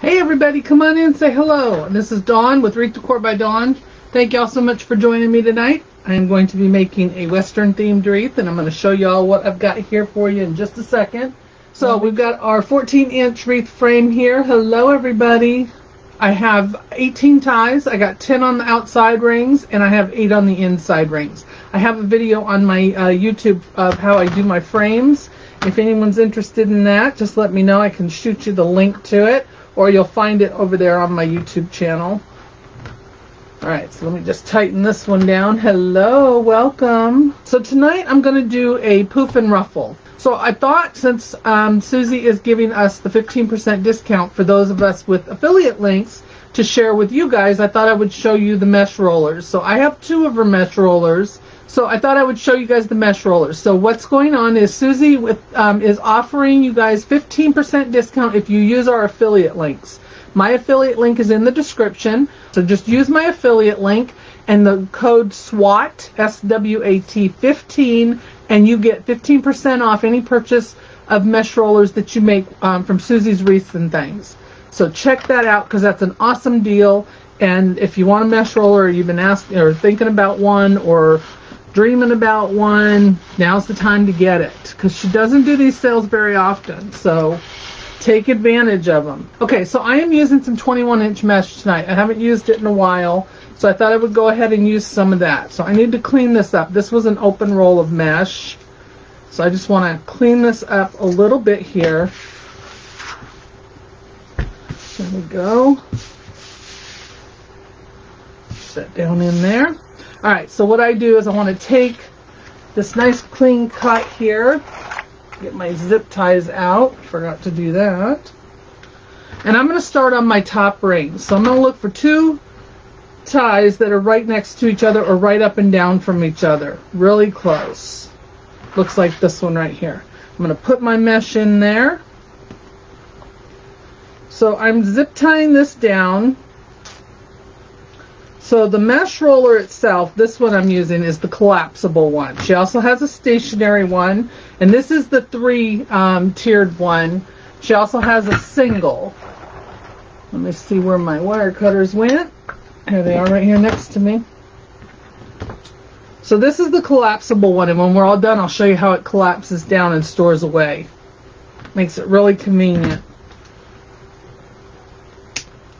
Hey everybody, come on in, say hello. This is Dawn with Wreath Decor by Dawn. Thank y'all so much for joining me tonight. I am going to be making a Western themed wreath and I'm going to show y'all what I've got here for you in just a second. So we've got our 14 inch wreath frame here. Hello everybody. I have 18 ties. I got 10 on the outside rings and I have 8 on the inside rings. I have a video on my uh, YouTube of how I do my frames. If anyone's interested in that, just let me know. I can shoot you the link to it or you'll find it over there on my YouTube channel. Alright, so let me just tighten this one down. Hello, welcome. So tonight I'm going to do a poof and ruffle. So I thought since um, Susie is giving us the 15% discount for those of us with affiliate links to share with you guys, I thought I would show you the mesh rollers. So I have two of her mesh rollers. So I thought I would show you guys the mesh rollers. So what's going on is Susie with, um, is offering you guys 15% discount if you use our affiliate links. My affiliate link is in the description. So just use my affiliate link and the code SWAT, S-W-A-T 15, and you get 15% off any purchase of mesh rollers that you make um, from Susie's Wreaths and Things. So check that out because that's an awesome deal. And if you want a mesh roller, or you've been asking or thinking about one, or dreaming about one, now's the time to get it because she doesn't do these sales very often. So take advantage of them. Okay, so I am using some 21 inch mesh tonight. I haven't used it in a while, so I thought I would go ahead and use some of that. So I need to clean this up. This was an open roll of mesh. So I just want to clean this up a little bit here. There we go. Set down in there. All right, so what I do is I want to take this nice clean cut here, get my zip ties out, forgot to do that. And I'm going to start on my top ring. So I'm going to look for two ties that are right next to each other or right up and down from each other, really close. Looks like this one right here. I'm going to put my mesh in there. So I'm zip tying this down so the mesh roller itself, this one I'm using is the collapsible one. She also has a stationary one, and this is the three um, tiered one. She also has a single. Let me see where my wire cutters went. Here they are right here next to me. So this is the collapsible one, and when we're all done, I'll show you how it collapses down and stores away. Makes it really convenient.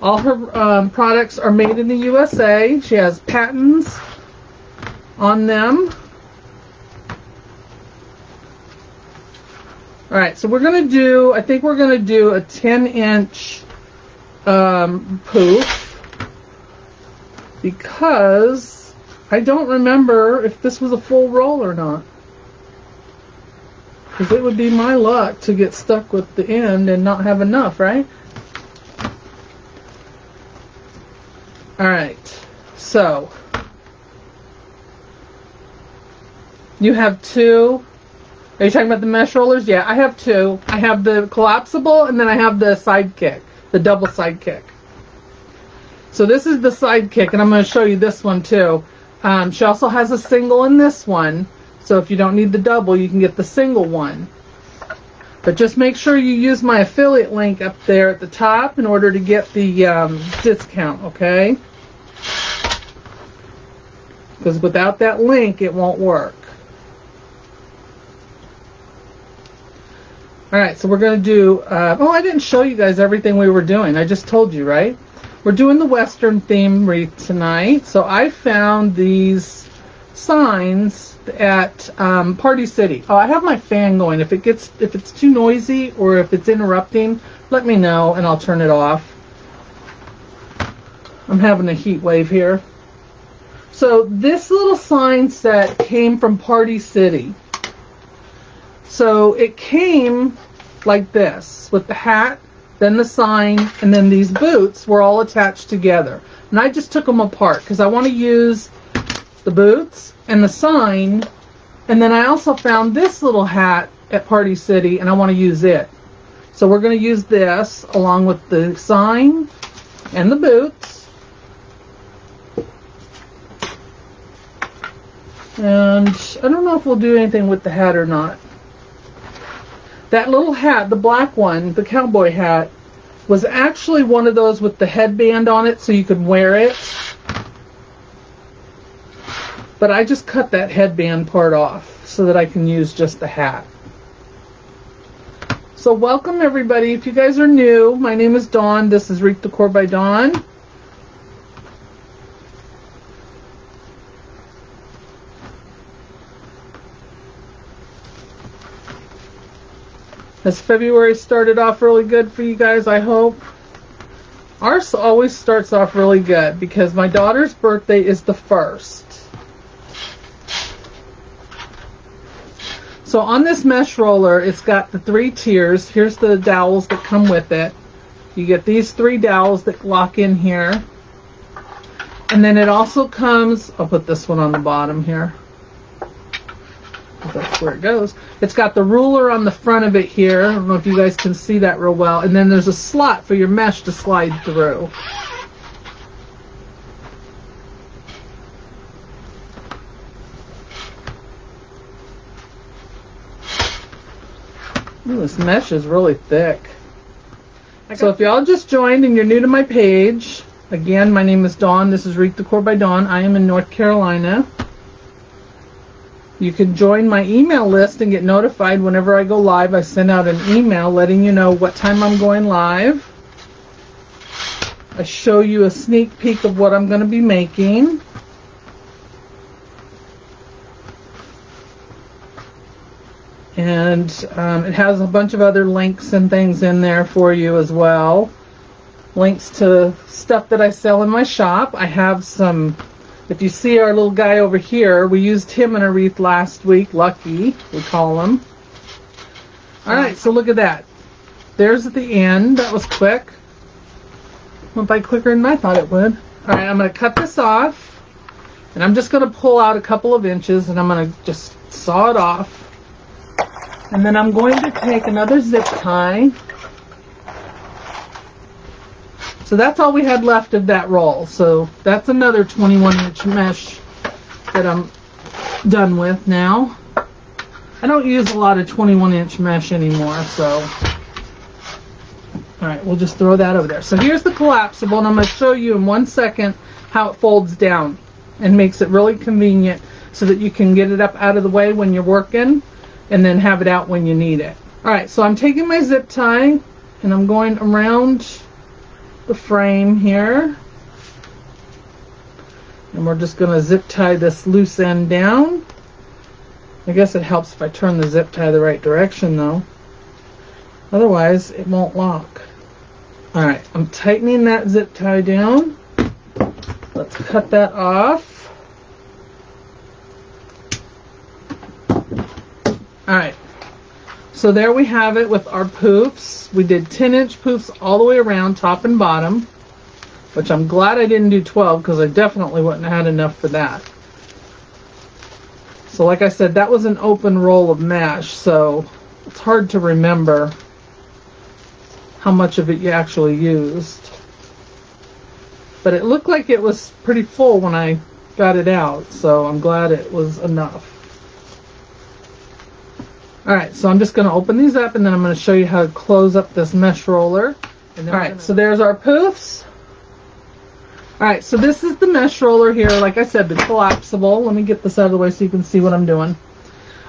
All her um, products are made in the USA. She has patents on them. All right, so we're going to do, I think we're going to do a 10 inch um, poof because I don't remember if this was a full roll or not. Because it would be my luck to get stuck with the end and not have enough, right? Alright, so you have two. Are you talking about the mesh rollers? Yeah, I have two. I have the collapsible and then I have the sidekick, the double sidekick. So this is the sidekick, and I'm going to show you this one too. Um, she also has a single in this one, so if you don't need the double, you can get the single one. But just make sure you use my affiliate link up there at the top in order to get the um, discount, okay? Because without that link, it won't work. Alright, so we're going to do, uh, oh, I didn't show you guys everything we were doing. I just told you, right? We're doing the Western theme wreath tonight. So I found these signs at um, Party City. Oh, I have my fan going. If it gets, if it's too noisy or if it's interrupting, let me know and I'll turn it off. I'm having a heat wave here. So this little sign set came from Party City. So it came like this with the hat, then the sign, and then these boots were all attached together. And I just took them apart because I want to use the boots and the sign. And then I also found this little hat at Party City and I want to use it. So we're going to use this along with the sign and the boots. And I don't know if we'll do anything with the hat or not. That little hat, the black one, the cowboy hat, was actually one of those with the headband on it so you could wear it. But I just cut that headband part off so that I can use just the hat. So welcome everybody. If you guys are new, my name is Dawn. This is Wreath Decor by Dawn. Has February started off really good for you guys, I hope? Ours always starts off really good because my daughter's birthday is the first. So on this mesh roller, it's got the three tiers. Here's the dowels that come with it. You get these three dowels that lock in here. And then it also comes, I'll put this one on the bottom here that's where it goes. It's got the ruler on the front of it here. I don't know if you guys can see that real well. And then there's a slot for your mesh to slide through. Ooh, this mesh is really thick. So if y'all just joined and you're new to my page, again, my name is Dawn. This is Wreath Decor by Dawn. I am in North Carolina. You can join my email list and get notified whenever I go live. I send out an email letting you know what time I'm going live. I show you a sneak peek of what I'm going to be making. And um, it has a bunch of other links and things in there for you as well. Links to stuff that I sell in my shop. I have some if you see our little guy over here, we used him in a wreath last week. Lucky, we call him. All right, so look at that. There's at the end. That was quick. Went by quicker than I thought it would. All right, I'm going to cut this off. And I'm just going to pull out a couple of inches and I'm going to just saw it off. And then I'm going to take another zip tie so that's all we had left of that roll. So that's another 21 inch mesh that I'm done with now. I don't use a lot of 21 inch mesh anymore, so. All right, we'll just throw that over there. So here's the collapsible, and I'm going to show you in one second how it folds down and makes it really convenient so that you can get it up out of the way when you're working and then have it out when you need it. All right, so I'm taking my zip tie and I'm going around the frame here. And we're just going to zip tie this loose end down. I guess it helps if I turn the zip tie the right direction though. Otherwise, it won't lock. Alright, I'm tightening that zip tie down. Let's cut that off. Alright, so there we have it with our poofs. We did 10 inch poofs all the way around, top and bottom, which I'm glad I didn't do 12 because I definitely wouldn't have had enough for that. So like I said, that was an open roll of mesh, so it's hard to remember how much of it you actually used. But it looked like it was pretty full when I got it out, so I'm glad it was enough. Alright, so I'm just going to open these up and then I'm going to show you how to close up this mesh roller. Alright, gonna... so there's our poofs. Alright, so this is the mesh roller here. Like I said, the collapsible. Let me get this out of the way so you can see what I'm doing.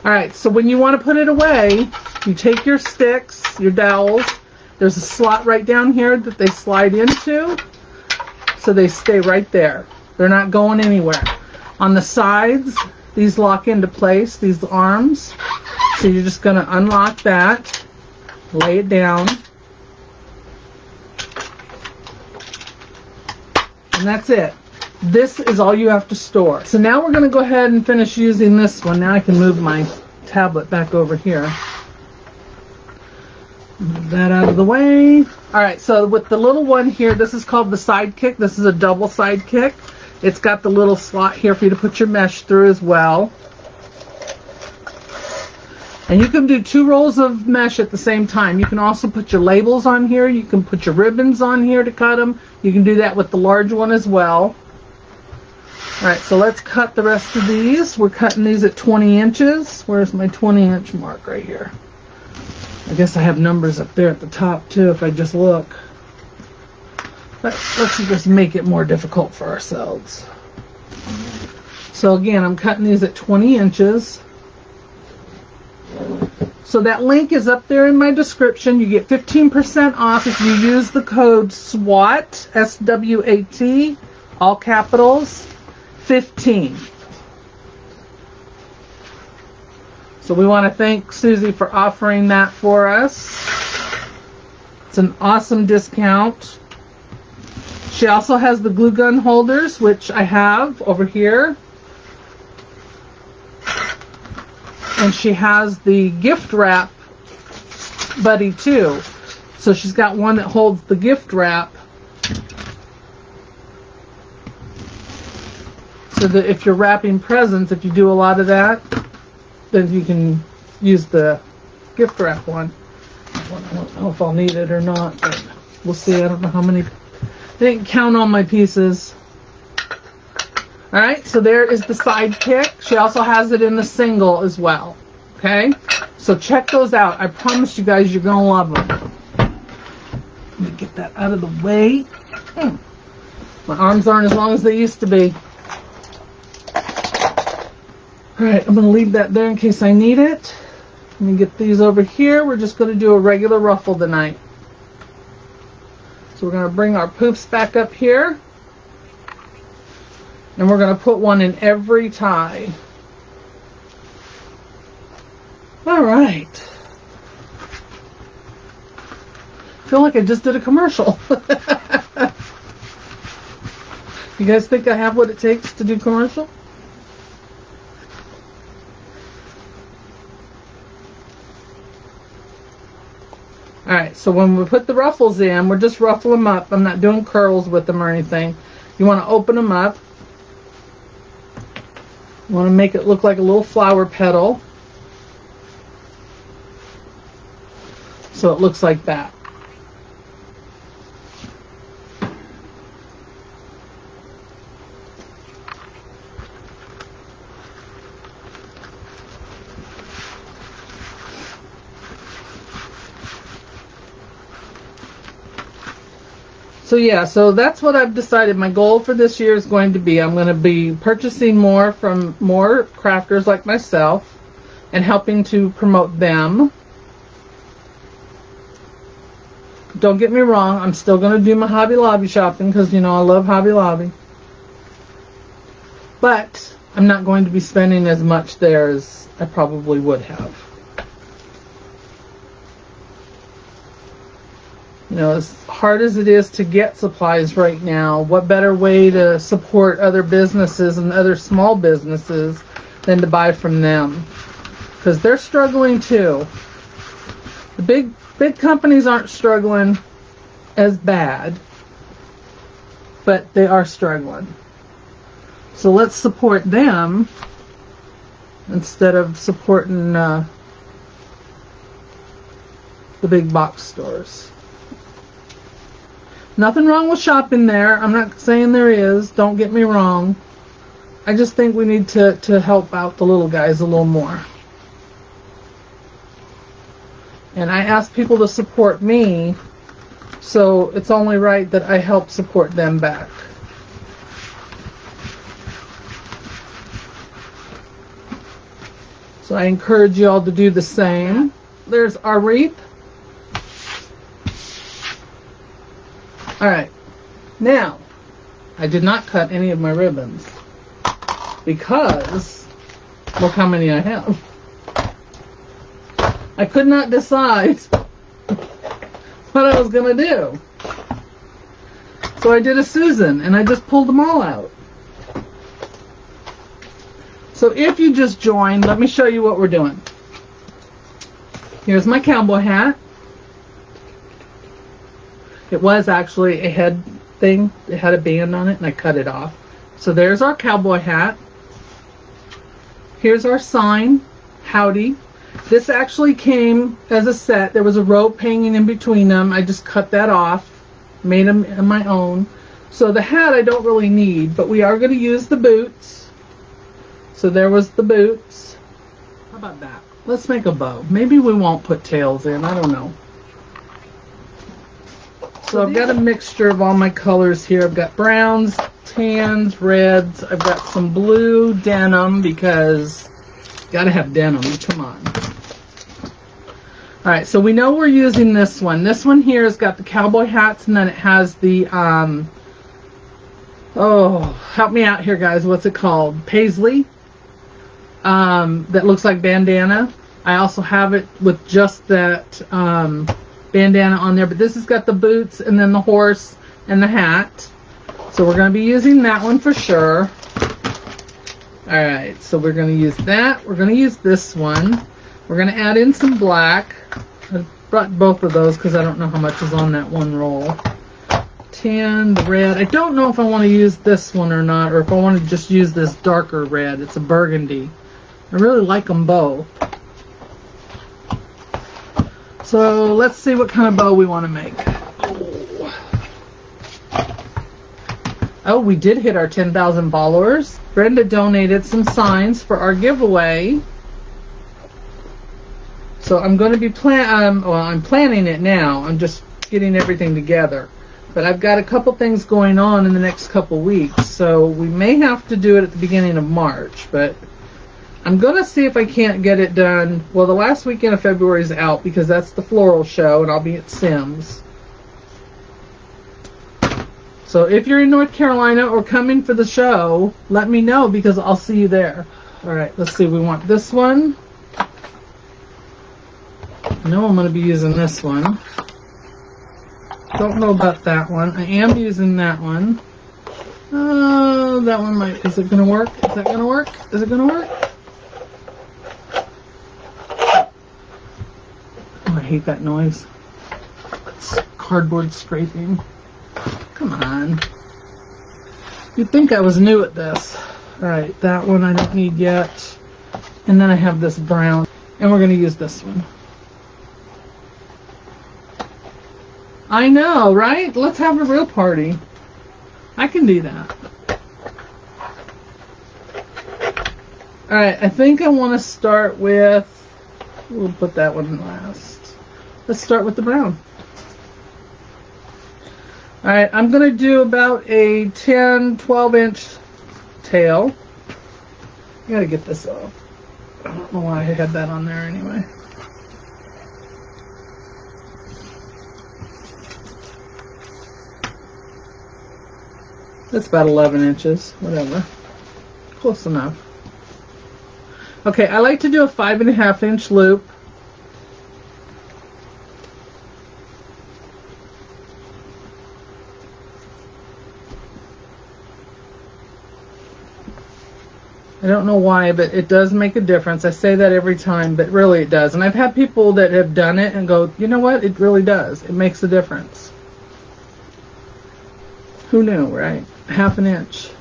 Alright, so when you want to put it away, you take your sticks, your dowels. There's a slot right down here that they slide into. So they stay right there. They're not going anywhere. On the sides, these lock into place, these arms. So you're just going to unlock that, lay it down, and that's it. This is all you have to store. So now we're going to go ahead and finish using this one. Now I can move my tablet back over here. Move that out of the way. All right, so with the little one here, this is called the sidekick. This is a double sidekick. It's got the little slot here for you to put your mesh through as well. And you can do two rolls of mesh at the same time. You can also put your labels on here. You can put your ribbons on here to cut them. You can do that with the large one as well. Alright, so let's cut the rest of these. We're cutting these at 20 inches. Where's my 20 inch mark right here? I guess I have numbers up there at the top too if I just look. But let's just make it more difficult for ourselves. So again, I'm cutting these at 20 inches. So that link is up there in my description. You get 15% off if you use the code SWAT, S-W-A-T, all capitals, 15. So we want to thank Susie for offering that for us. It's an awesome discount. She also has the glue gun holders, which I have over here. And she has the gift wrap buddy too. So she's got one that holds the gift wrap. So that if you're wrapping presents, if you do a lot of that, then you can use the gift wrap one. I don't know if I'll need it or not, but we'll see. I don't know how many. I didn't count on my pieces. All right, so there is the sidekick. She also has it in the single as well. Okay, so check those out. I promise you guys, you're gonna love them. Let me get that out of the way. Hmm. My arms aren't as long as they used to be. Alright, I'm going to leave that there in case I need it. Let me get these over here. We're just to do a regular ruffle tonight. So we're to bring our poops back up here. And we're going to put one in every tie. Alright. feel like I just did a commercial. you guys think I have what it takes to do commercial? Alright, so when we put the ruffles in, we're just ruffle them up. I'm not doing curls with them or anything. You want to open them up. Want to make it look like a little flower petal. So it looks like that. So yeah, so that's what I've decided. My goal for this year is going to be I'm going to be purchasing more from more crafters like myself and helping to promote them. Don't get me wrong, I'm still going to do my Hobby Lobby shopping because, you know, I love Hobby Lobby. But I'm not going to be spending as much there as I probably would have. You know, as hard as it is to get supplies right now, what better way to support other businesses and other small businesses than to buy from them? Because they're struggling too. The big big companies aren't struggling as bad, but they are struggling. So let's support them instead of supporting uh, the big box stores. Nothing wrong with shopping there. I'm not saying there is. Don't get me wrong. I just think we need to, to help out the little guys a little more. And I ask people to support me, so it's only right that I help support them back. So I encourage you all to do the same. There's our wreath. Alright, now, I did not cut any of my ribbons because look how many I have. I could not decide what I was going to do. So I did a Susan and I just pulled them all out. So if you just joined, let me show you what we're doing. Here's my cowboy hat. It was actually a head thing. It had a band on it, and I cut it off. So there's our cowboy hat. Here's our sign, howdy. This actually came as a set. There was a rope hanging in between them. I just cut that off, made them my own. So the hat I don't really need, but we are going to use the boots. So there was the boots. How about that? Let's make a bow. Maybe we won't put tails in. I don't know. So I've got a mixture of all my colors here. I've got browns, tans, reds. I've got some blue denim because gotta have denim. Come on. All right, so we know we're using this one. This one here has got the cowboy hats and then it has the, um, oh, help me out here guys. What's it called? Paisley. Um, that looks like bandana. I also have it with just that, um, bandana on there, but this has got the boots and then the horse and the hat. So we're going to be using that one for sure. Alright, so we're going to use that. We're going to use this one. We're going to add in some black. I brought both of those because I don't know how much is on that one roll. Tan, the red. I don't know if I want to use this one or not, or if I want to just use this darker red. It's a burgundy. I really like them both. So let's see what kind of bow we want to make. Oh, we did hit our 10,000 followers. Brenda donated some signs for our giveaway. So I'm going to be plan. Um, well, I'm planning it now. I'm just getting everything together. But I've got a couple things going on in the next couple weeks, so we may have to do it at the beginning of March. But I'm going to see if I can't get it done. Well, the last weekend of February is out because that's the floral show, and I'll be at Sims. So if you're in North Carolina or coming for the show, let me know because I'll see you there. All right, let's see. We want this one. I know I'm going to be using this one. Don't know about that one. I am using that one. Oh, that one might. Is it going to work? Is that going to work? Is it going to work? Oh, I hate that noise. It's cardboard scraping. Come on. You'd think I was new at this. Alright, that one I don't need yet. And then I have this brown. And we're going to use this one. I know, right? Let's have a real party. I can do that. Alright, I think I want to start with... We'll put that one last. Let's start with the brown. Alright, I'm going to do about a 10, 12 inch tail. I gotta get this off. I don't know why I had that on there anyway. That's about 11 inches, whatever. Close enough. Okay, I like to do a five and a half inch loop don't know why, but it does make a difference. I say that every time, but really it does. And I've had people that have done it and go, you know what? It really does. It makes a difference. Who knew, right? Half an inch.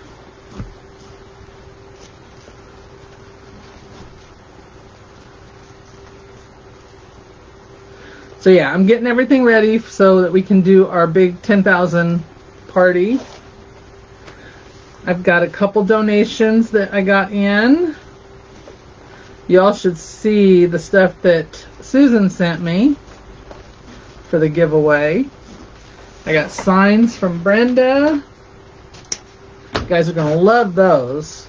So yeah, I'm getting everything ready so that we can do our big 10,000 party. I've got a couple donations that I got in. Y'all should see the stuff that Susan sent me for the giveaway. I got signs from Brenda. You guys are going to love those.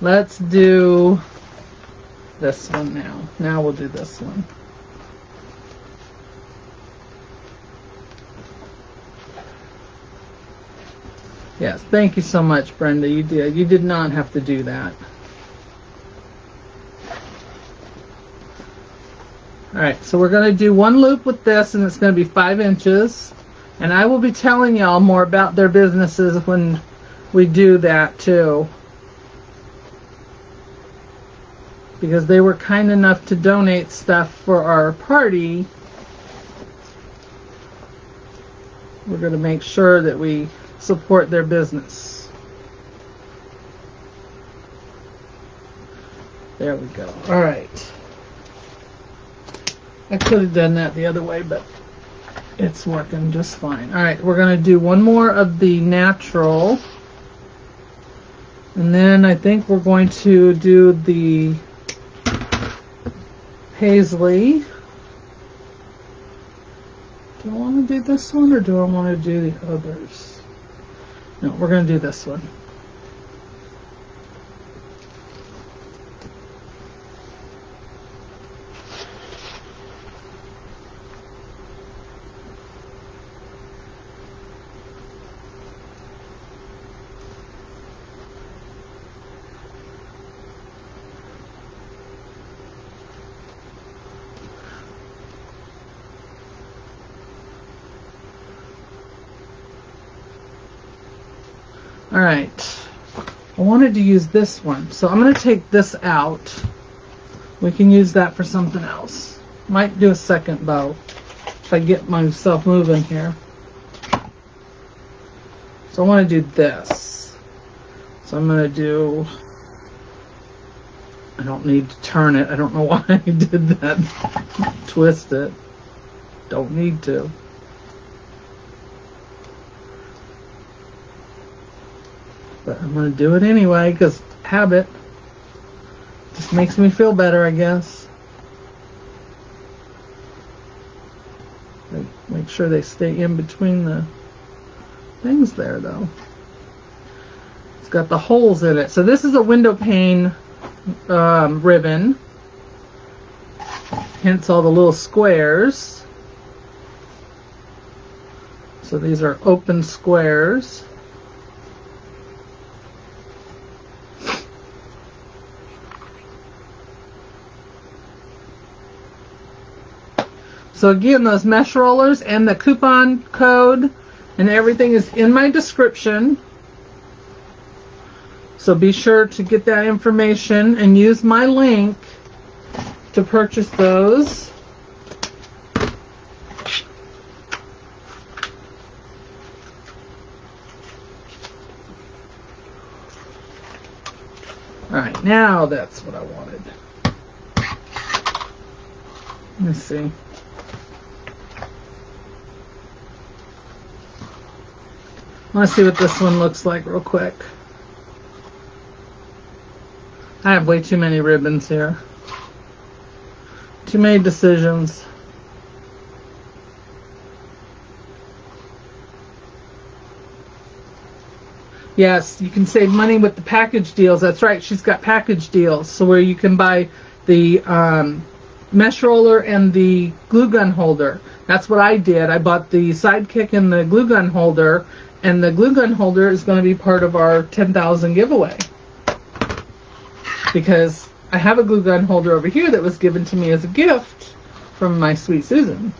Let's do this one now. Now we'll do this one. Yes, thank you so much, Brenda. You did. You did not have to do that. Alright, so we're going to do one loop with this, and it's going to be 5 inches. And I will be telling y'all more about their businesses when we do that, too. Because they were kind enough to donate stuff for our party. We're going to make sure that we support their business. There we go. All right. I could have done that the other way, but it's working just fine. All right, we're going to do one more of the natural. And then I think we're going to do the paisley. Do I want to do this one or do I want to do the others? No, we're going to do this one. All right. I wanted to use this one, so I'm going to take this out. We can use that for something else. Might do a second bow if I get myself moving here. So I want to do this. So I'm going to do... I don't need to turn it. I don't know why I did that. Twist it. Don't need to. But I'm going to do it anyway because habit just makes me feel better, I guess. Make sure they stay in between the things there, though. It's got the holes in it. So this is a window pane um, ribbon. Hence all the little squares. So these are open squares. So again, those mesh rollers and the coupon code and everything is in my description. So be sure to get that information and use my link to purchase those. Alright, now that's what I wanted. Let me see. I want to see what this one looks like real quick. I have way too many ribbons here. Too many decisions. Yes, you can save money with the package deals. That's right. She's got package deals. So where you can buy the um, mesh roller and the glue gun holder. That's what I did. I bought the sidekick and the glue gun holder and the glue gun holder is going to be part of our 10,000 giveaway. Because I have a glue gun holder over here that was given to me as a gift from my sweet Susan.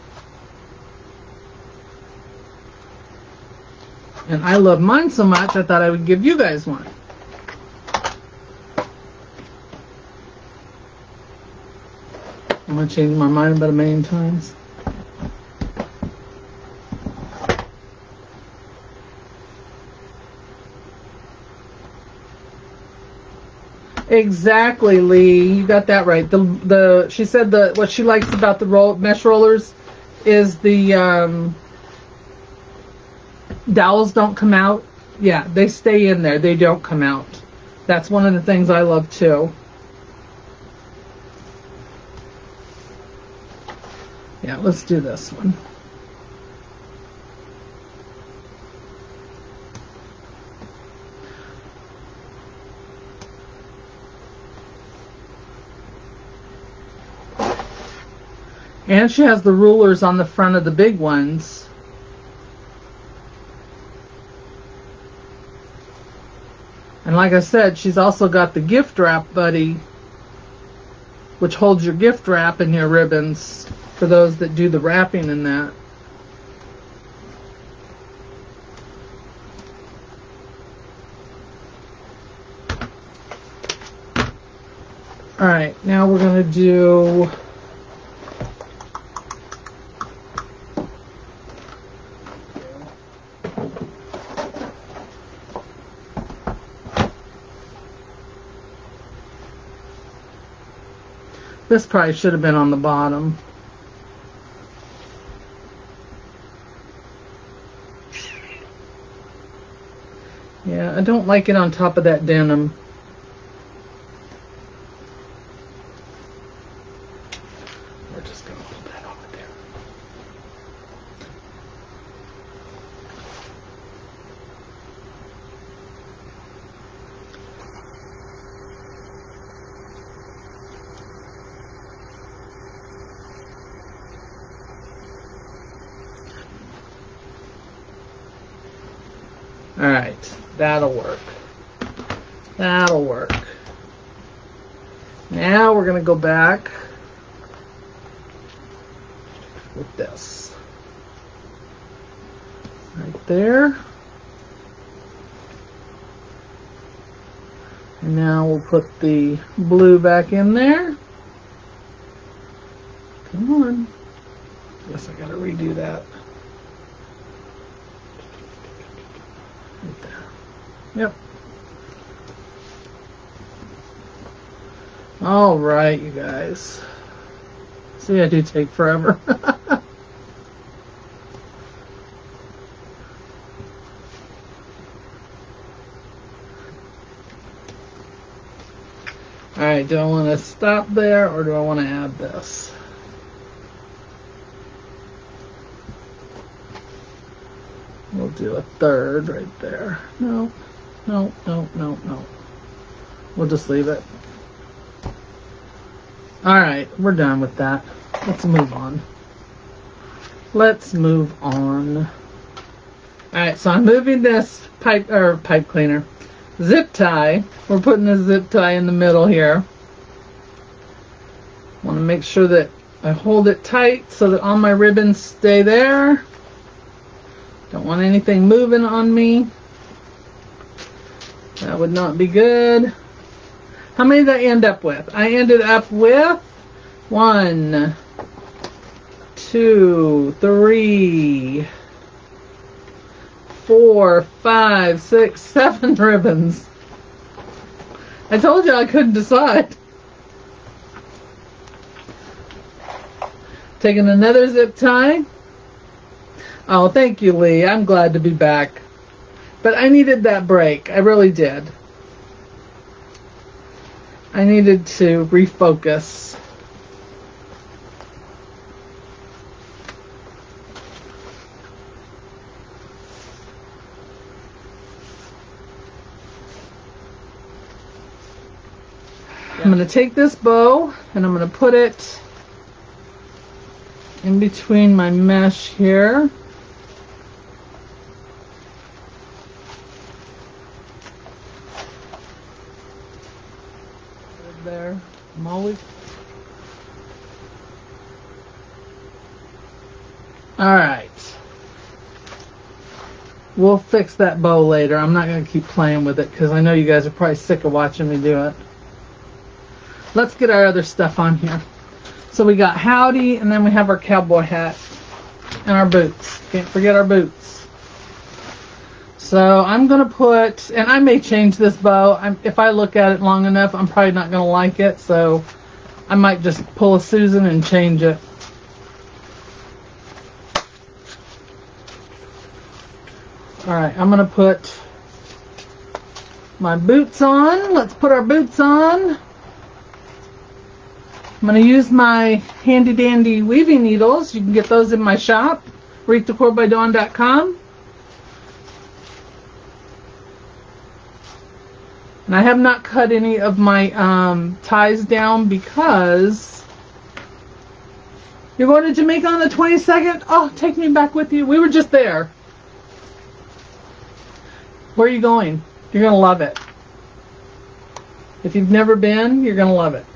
And I love mine so much, I thought I would give you guys one. I'm going to change my mind about a million times. Exactly, Lee. You got that right. The the she said the what she likes about the roll mesh rollers is the um, dowels don't come out. Yeah, they stay in there. They don't come out. That's one of the things I love too. Yeah, let's do this one. And she has the rulers on the front of the big ones. And like I said, she's also got the gift wrap buddy, which holds your gift wrap and your ribbons for those that do the wrapping in that. Alright, now we're going to do This probably should have been on the bottom. Yeah, I don't like it on top of that denim. We're just going to put that over there. Alright, that'll work. That'll work. Now we're going to go back with this. Right there. And now we'll put the blue back in there. Come on. Guess I gotta redo that. Right there. Yep. All right, you guys. See, I do take forever. Alright, do I want to stop there or do I want to add this? We'll do a third right there. No, no, no, no, no. We'll just leave it. Alright, we're done with that. Let's move on. Let's move on. Alright, so I'm moving this pipe or pipe cleaner. Zip tie. We're putting the zip tie in the middle here. Want to make sure that I hold it tight so that all my ribbons stay there. Don't want anything moving on me. That would not be good. How many did I end up with? I ended up with one, two, three, four, five, six, seven ribbons. I told you I couldn't decide. Taking another zip tie. Oh, thank you, Lee. I'm glad to be back. But I needed that break. I really did. I needed to refocus. I'm going to take this bow and I'm going to put it in between my mesh here. There, I'm. All right. We'll fix that bow later. I'm not going to keep playing with it because I know you guys are probably sick of watching me do it. Let's get our other stuff on here. So we got Howdy, and then we have our cowboy hat and our boots. Can't forget our boots. So I'm going to put, and I may change this bow. I'm, if I look at it long enough, I'm probably not going to like it. So I might just pull a Susan and change it. Alright, I'm going to put my boots on. Let's put our boots on. I'm going to use my handy dandy weaving needles. You can get those in my shop, wreathdecorbydawn.com. And I have not cut any of my um, ties down because you're going to Jamaica on the 22nd? Oh, take me back with you. We were just there. Where are you going? You're going to love it. If you've never been, you're going to love it.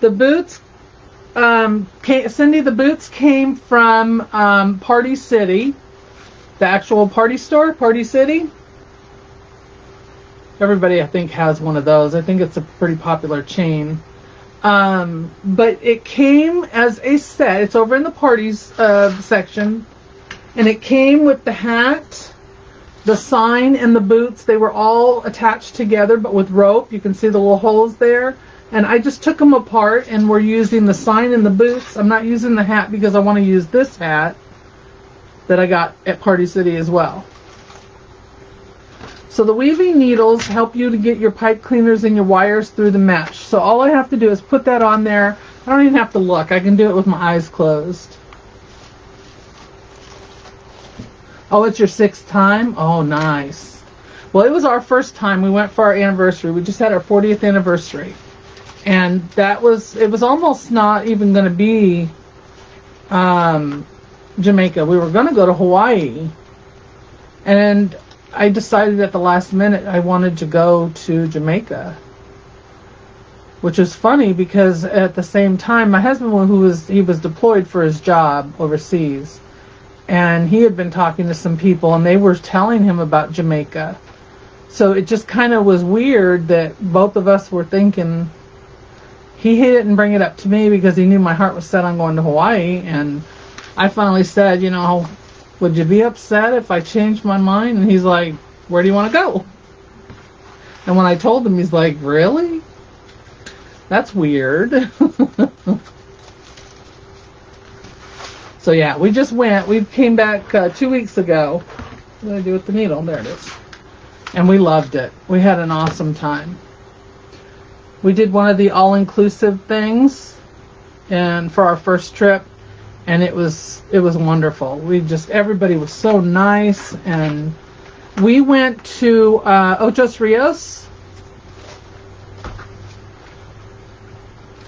The boots, um, Cindy, the boots came from um, Party City, the actual party store, Party City. Everybody, I think, has one of those. I think it's a pretty popular chain. Um, but it came as a set. It's over in the parties uh, section. And it came with the hat, the sign, and the boots. They were all attached together, but with rope. You can see the little holes there and I just took them apart and we're using the sign and the boots. I'm not using the hat because I want to use this hat that I got at Party City as well. So the weaving needles help you to get your pipe cleaners and your wires through the mesh. So all I have to do is put that on there. I don't even have to look. I can do it with my eyes closed. Oh, it's your sixth time? Oh, nice. Well, it was our first time. We went for our anniversary. We just had our 40th anniversary and that was it was almost not even going to be um, Jamaica. We were going to go to Hawaii, and I decided at the last minute I wanted to go to Jamaica. Which is funny because at the same time my husband who was he was deployed for his job overseas and he had been talking to some people and they were telling him about Jamaica. So it just kind of was weird that both of us were thinking he didn't bring it up to me because he knew my heart was set on going to Hawaii and I finally said, you know, would you be upset if I changed my mind? And he's like, where do you want to go? And when I told him, he's like, really? That's weird. so yeah, we just went. We came back uh, two weeks ago. What did I do with the needle? There it is. And we loved it. We had an awesome time. We did one of the all-inclusive things and for our first trip and it was it was wonderful. We just everybody was so nice, and we went to uh, Ochos Rios.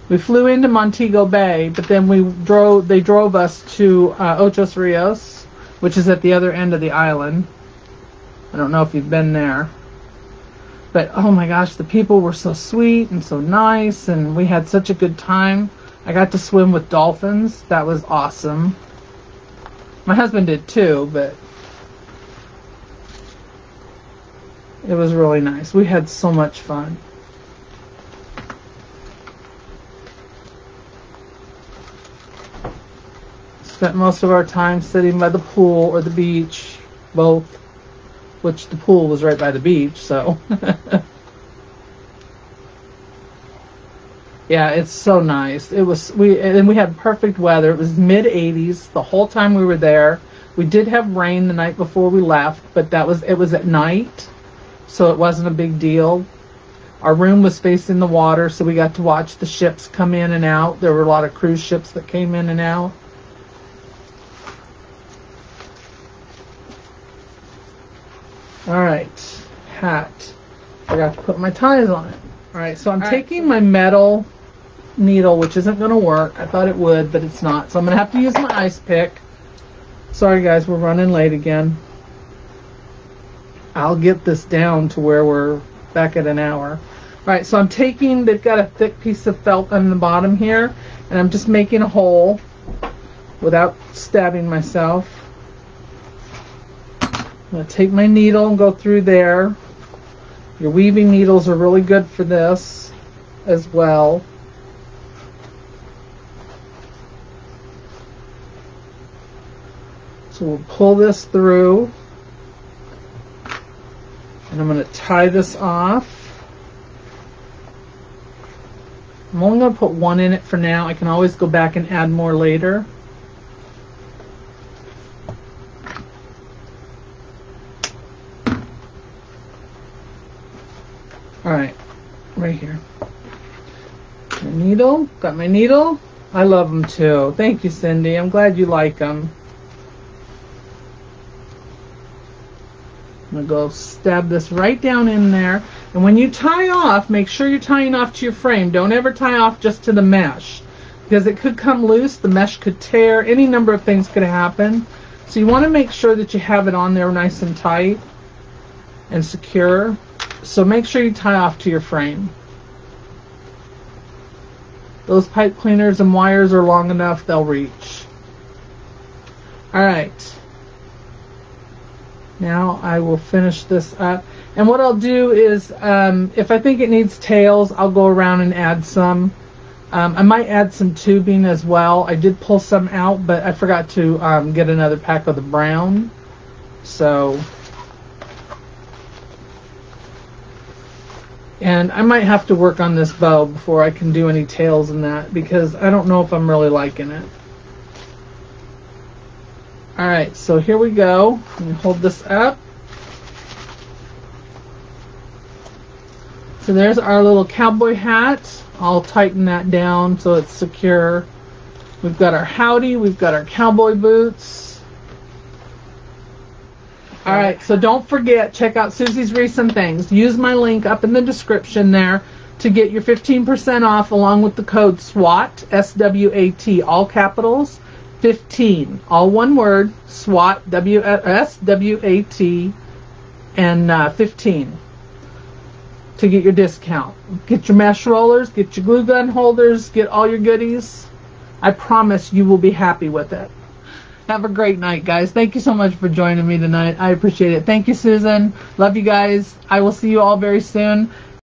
We flew into Montego Bay, but then we drove. They drove us to uh, Ochos Rios, which is at the other end of the island. I don't know if you've been there, but oh my gosh, the people were so sweet and so nice, and we had such a good time. I got to swim with dolphins. That was awesome. My husband did too, but it was really nice. We had so much fun. Spent most of our time sitting by the pool or the beach, both, which the pool was right by the beach, so. Yeah, it's so nice. It was we and we had perfect weather. It was mid 80s the whole time we were there. We did have rain the night before we left, but that was it was at night, so it wasn't a big deal. Our room was facing the water, so we got to watch the ships come in and out. There were a lot of cruise ships that came in and out. All right, hat. I got to put my ties on it. All right, so I'm All taking right. my metal needle, which isn't going to work. I thought it would, but it's not. So I'm going to have to use my ice pick. Sorry, guys, we're running late again. I'll get this down to where we're back at an hour. All right, so I'm taking, they've got a thick piece of felt on the bottom here, and I'm just making a hole without stabbing myself. I'm going to take my needle and go through there. Your weaving needles are really good for this as well. So we'll pull this through. And I'm going to tie this off. I'm only going to put one in it for now. I can always go back and add more later. Alright, right here. My needle, got my needle. I love them too. Thank you, Cindy. I'm glad you like them. Going to go stab this right down in there. And when you tie off, make sure you're tying off to your frame. Don't ever tie off just to the mesh because it could come loose, the mesh could tear, any number of things could happen. So you want to make sure that you have it on there nice and tight and secure. So make sure you tie off to your frame. Those pipe cleaners and wires are long enough, they'll reach. Alright. Now I will finish this up. And what I'll do is, um, if I think it needs tails, I'll go around and add some. Um, I might add some tubing as well. I did pull some out, but I forgot to um, get another pack of the brown. So, and I might have to work on this bow before I can do any tails in that because I don't know if I'm really liking it. Alright, so here we go. Let me hold this up. So there's our little cowboy hat. I'll tighten that down so it's secure. We've got our howdy, we've got our cowboy boots. Alright, so don't forget, check out Susie's Recent Things. Use my link up in the description there to get your 15% off along with the code SWAT, S-W-A-T, all capitals. 15, all one word, SWAT, W S W A T, and uh, 15 to get your discount. Get your mesh rollers, get your glue gun holders, get all your goodies. I promise you will be happy with it. Have a great night, guys. Thank you so much for joining me tonight. I appreciate it. Thank you, Susan. Love you guys. I will see you all very soon.